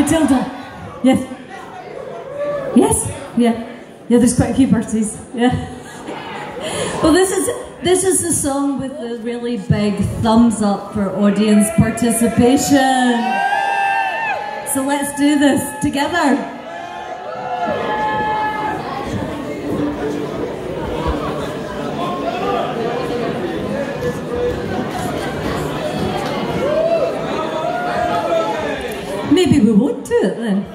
Matilda. Yes. Yes. Yeah. Yeah. There's quite a few parties. Yeah. well, this is this is the song with the really big thumbs up for audience participation. So let's do this together. Maybe we won't do it then.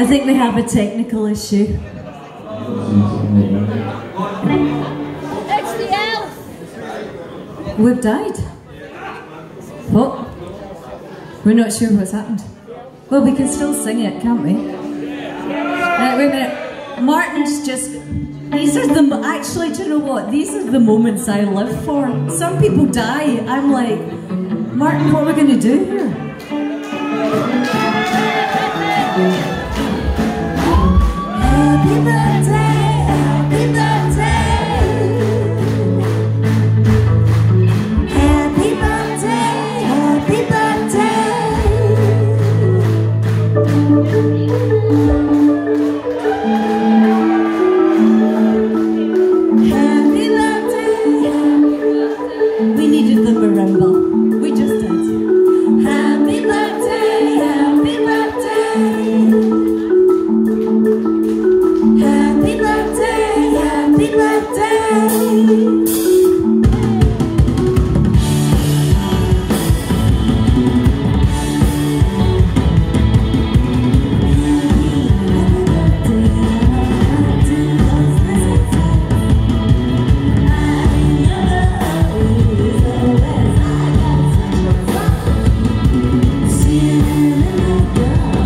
I think we have a technical issue. It's the elf. We've died. What? We're not sure what's happened. Well, we can still sing it, can't we? Uh, wait a minute. Martin's just. These are the. Actually, do you know what? These are the moments I live for. Some people die. I'm like, Martin, what are we going to do here? Yeah.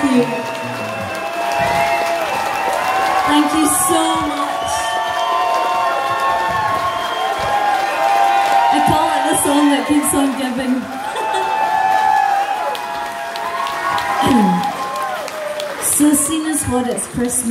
Thank you. Thank you so much. I call it the song that keeps on giving. so seeing as what it's Christmas.